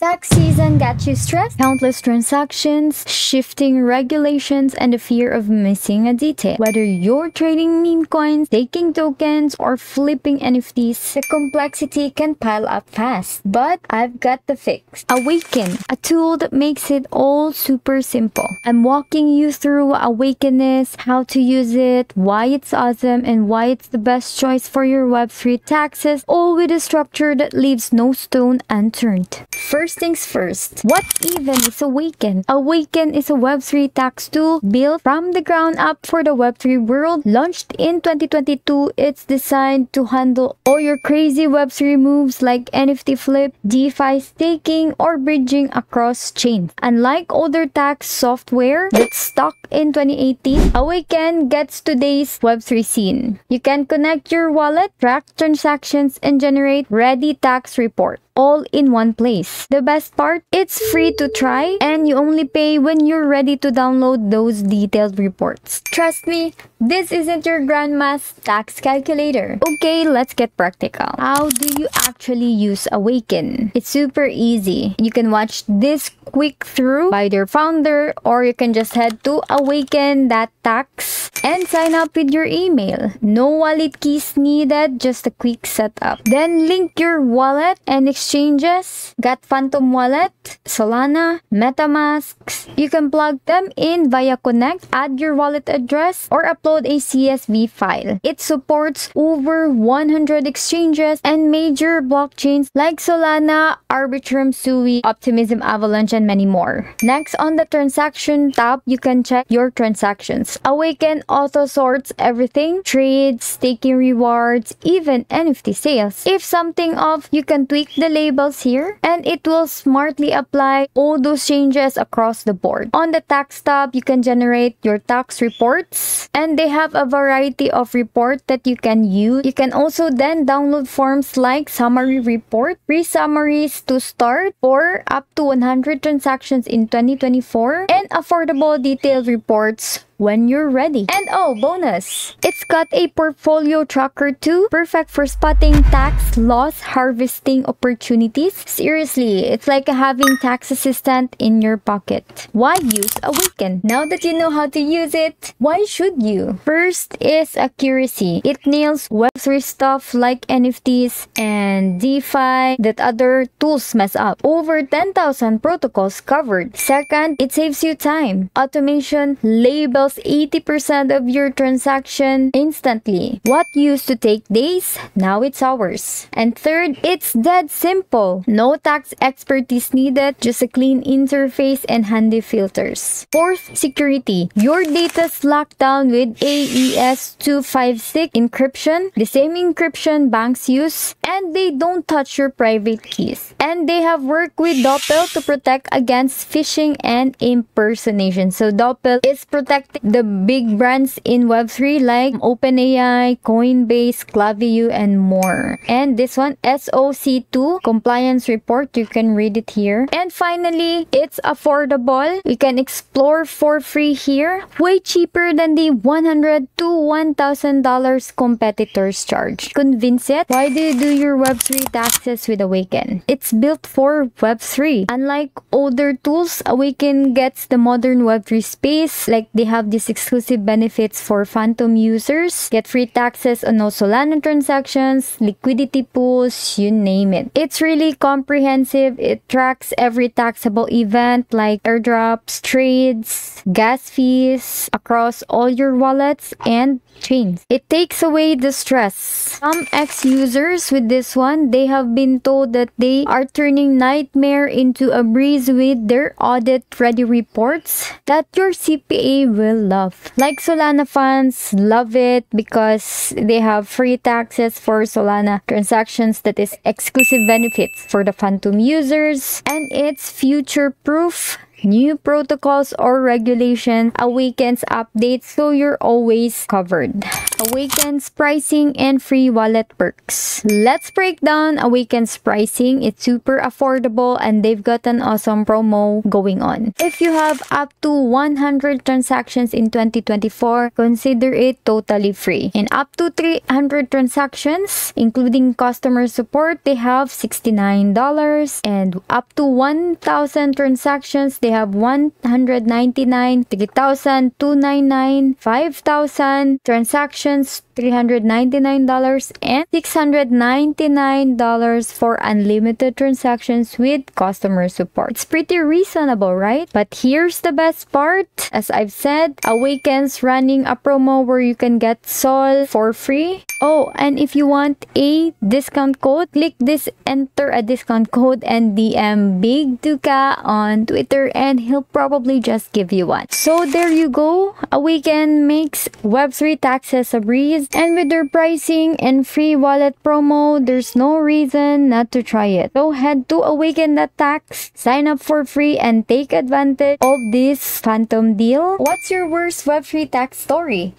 Tax season got you stressed? Countless transactions, shifting regulations, and the fear of missing a detail. Whether you're trading meme coins, staking tokens, or flipping NFTs, the complexity can pile up fast. But I've got the fix. Awaken, a tool that makes it all super simple. I'm walking you through Awakeness, how to use it, why it's awesome, and why it's the best choice for your Web3 taxes, all with a structure that leaves no stone unturned. First things first, what even is Awaken? Awaken is a Web3 tax tool built from the ground up for the Web3 world. Launched in 2022, it's designed to handle all your crazy Web3 moves like NFT flip, DeFi staking, or bridging across chains. Unlike older tax software that's stuck in 2018, Awaken gets today's Web3 scene. You can connect your wallet, track transactions, and generate ready tax report all in one place. The best part, it's free to try and you only pay when you're ready to download those detailed reports. Trust me, this isn't your grandma's tax calculator. Okay, let's get practical. How do you actually use Awaken? It's super easy. You can watch this quick through by their founder or you can just head to awaken.tax and sign up with your email. No wallet keys needed, just a quick setup. Then link your wallet and exchanges. Got Phantom Wallet, Solana, MetaMask. You can plug them in via Connect, add your wallet address, or upload a CSV file. It supports over 100 exchanges and major blockchains like Solana, Arbitrum, Sui, Optimism Avalanche, and many more. Next, on the transaction tab, you can check your transactions. Awaken auto sorts everything, trades, staking rewards, even NFT sales. If something off, you can tweak the labels here and it will smartly apply all those changes across the board. On the tax tab, you can generate your tax reports and they have a variety of report that you can use. You can also then download forms like summary report, pre-summaries to start or up to 100 transactions in 2024 and affordable detailed reports when you're ready. And oh, bonus! It's got a portfolio tracker too, perfect for spotting tax loss harvesting opportunities. Seriously, it's like having tax assistant in your pocket. Why use Awaken? Now that you know how to use it, why should you? First is accuracy. It nails Web3 stuff like NFTs and DeFi that other tools mess up. Over 10,000 protocols covered. Second, it saves you time. Automation labels 80% of your transaction instantly. What used to take days, now it's hours. And third, it's dead simple. No tax expertise needed, just a clean interface and handy filters. Fourth, security. Your data's locked down with AES 256 encryption, the same encryption banks use, and they don't touch your private keys. And they have worked with Doppel to protect against phishing and impersonation. So Doppel is protecting the big brands in Web3 like OpenAI, Coinbase, Klaviyo, and more. And this one, SOC2 compliance report, you can read it here. And finally, it's affordable. You can explore for free here. Way cheaper than the 100 to $1,000 competitors charge. Convince it? Why do you do your Web3 taxes with Awaken? It's built for Web3. Unlike older tools, Awaken gets the modern Web3 space. Like they have these exclusive benefits for Phantom users, get free taxes on all Solana transactions, liquidity pools, you name it. It's really comprehensive. It tracks every taxable event like airdrops, trades, gas fees across all your wallets and chains. It takes away the stress. Some ex-users with this one, they have been told that they are turning Nightmare into a breeze with their audit-ready reports that your CPA will love. Like Solana fans, love it because they have free taxes for Solana transactions that is exclusive benefits for the Phantom users and it's future-proof new protocols or regulations, Awakens updates so you're always covered. Awakens pricing and free wallet perks. Let's break down Awakens pricing. It's super affordable and they've got an awesome promo going on. If you have up to 100 transactions in 2024, consider it totally free. And up to 300 transactions, including customer support, they have $69. And up to 1,000 transactions, they They have 199, 3,299, 5,000 transactions $399 and $699 for unlimited transactions with customer support. It's pretty reasonable, right? But here's the best part. As I've said, Awakens running a promo where you can get Sol for free. Oh, and if you want a discount code, click this enter a discount code and DM Big Duca on Twitter and he'll probably just give you one. So there you go. Awaken makes Web3 taxes a breeze and with their pricing and free wallet promo, there's no reason not to try it. So head to Awaken.tax, sign up for free and take advantage of this phantom deal. What's your worst Web3 tax story?